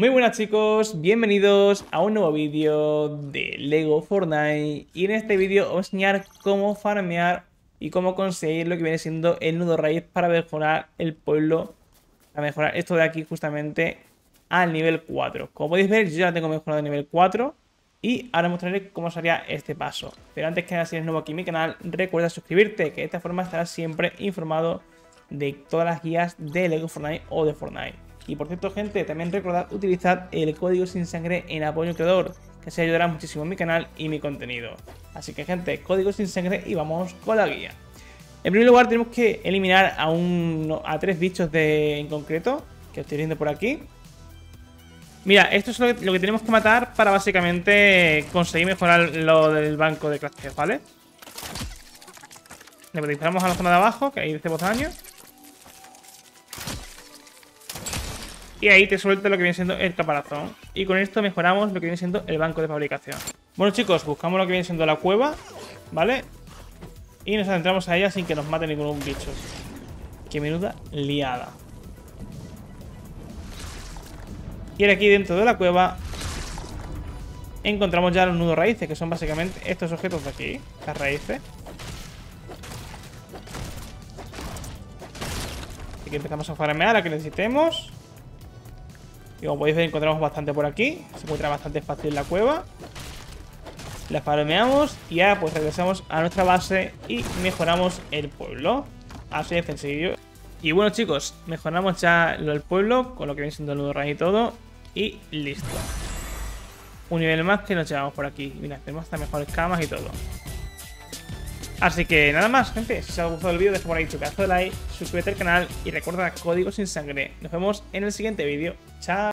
Muy buenas chicos, bienvenidos a un nuevo vídeo de Lego Fortnite y en este vídeo os voy a enseñar cómo farmear y cómo conseguir lo que viene siendo el nudo raíz para mejorar el pueblo, para mejorar esto de aquí justamente al nivel 4. Como podéis ver yo ya tengo mejorado a nivel 4 y ahora mostraré cómo sería este paso. Pero antes que nada si eres nuevo aquí en mi canal recuerda suscribirte que de esta forma estarás siempre informado de todas las guías de Lego Fortnite o de Fortnite. Y por cierto, gente, también recordad utilizar el código sin sangre en apoyo creador, que se ayudará muchísimo en mi canal y mi contenido. Así que, gente, código sin sangre y vamos con la guía. En primer lugar, tenemos que eliminar a, un, a tres bichos de, en concreto, que estoy viendo por aquí. Mira, esto es lo que, tenemos que matar para básicamente conseguir mejorar lo del banco de clases, ¿vale? Le disparamos a la zona de abajo, que ahí dice daño. Y ahí te suelta lo que viene siendo el caparazón. Y con esto mejoramos lo que viene siendo el banco de fabricación. Bueno chicos, buscamos lo que viene siendo la cueva, ¿vale? Y nos adentramos a sin que nos mate ningún bicho. Qué menuda liada. Y ahora aquí dentro de la cueva encontramos ya los nudos raíces, que son básicamente estos objetos de aquí, las raíces. Así que empezamos a farmear a que necesitemos. Y como podéis ver encontramos bastante por aquí. Se encuentra bastante fácil la cueva. La farmeamos y ya pues regresamos a nuestra base y mejoramos el pueblo. Así de sencillo. Y bueno chicos, mejoramos ya lo del pueblo con lo que viene siendo el nudo raíz y todo. Y listo. Un nivel más que nos llevamos por aquí. Mira, tenemos hasta mejores camas y todo. Así que nada más, gente. Si os ha gustado el vídeo, deja por ahí tu pedazo de like, suscríbete al canal y recuerda código sin sangre. Nos vemos en el siguiente vídeo. Chao.